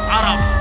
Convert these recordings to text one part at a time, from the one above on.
Arab.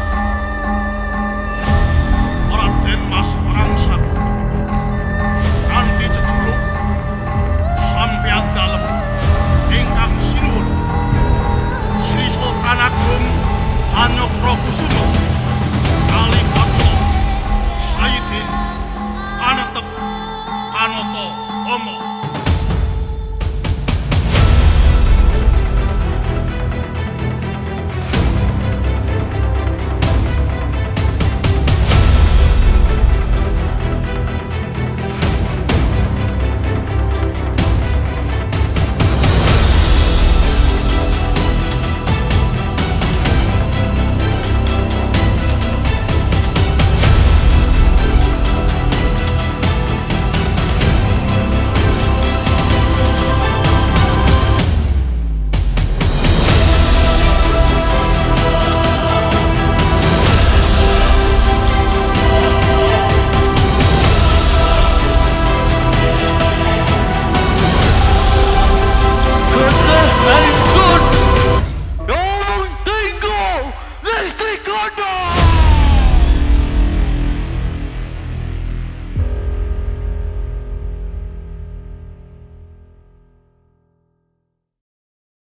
Gondo!